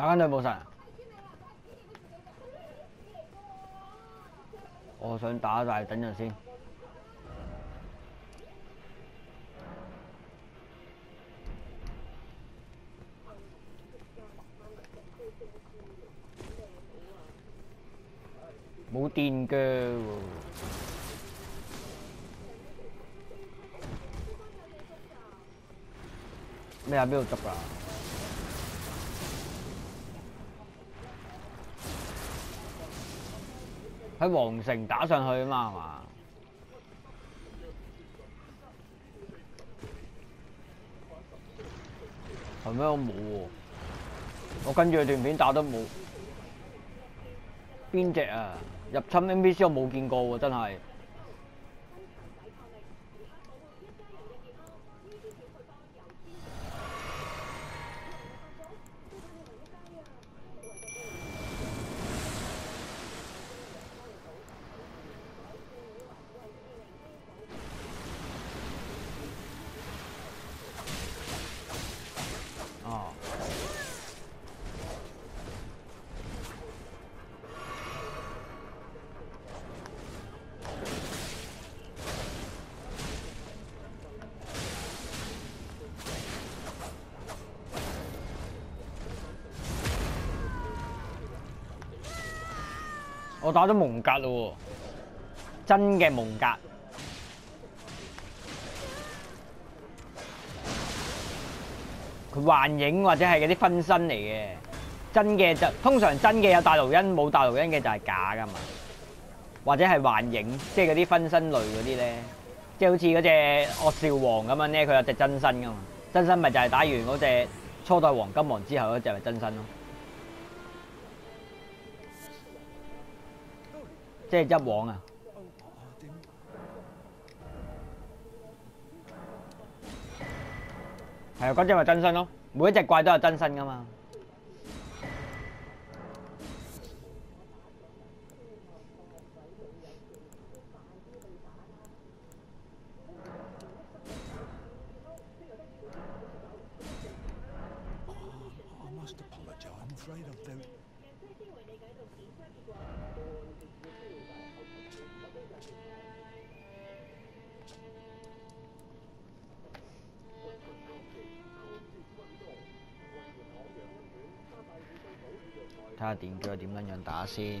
打緊女武神。我想打，但係等陣先。冇電嘅。咩啊？邊度執㗎？喺皇城打上去啊嘛，系嘛？係咩？我冇喎，我跟住佢段片打得冇。邊只啊？入侵 NPC 我冇見過喎，真係。我打咗蒙格咯，真嘅蒙格。佢幻影或者系嗰啲分身嚟嘅，真嘅就通常真嘅有大盧恩，冇大盧恩嘅就系假噶嘛，或者系幻影，即系嗰啲分身类嗰啲咧，即系好似嗰只恶少王咁样咧，佢有只真身噶嘛，真身咪就系打完嗰只初代黄金王之后嗰只咪真身咯，即係一王啊！係啊，嗰隻咪真身咯，每一隻怪都有真身噶嘛。睇下電鋸點撚樣打先。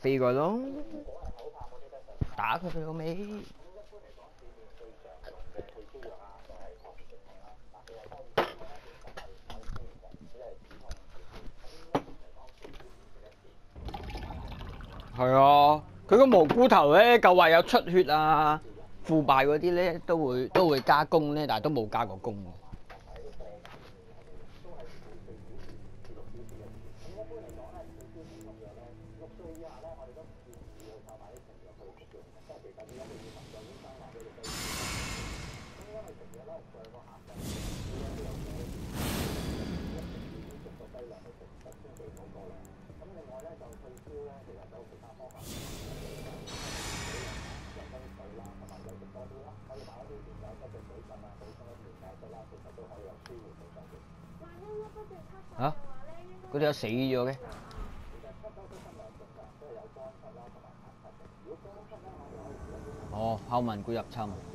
四个钟，打佢条尾。系啊，佢个蘑菇头咧，夠话有出血啊，腐败嗰啲咧都会都会加工咧，但系都冇加过工。嚇？嗰啲有死咗嘅？哦，後文股入侵。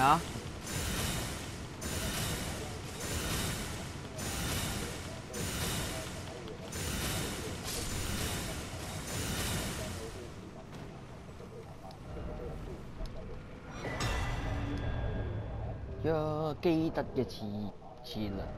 啊？一基德嘅次次了。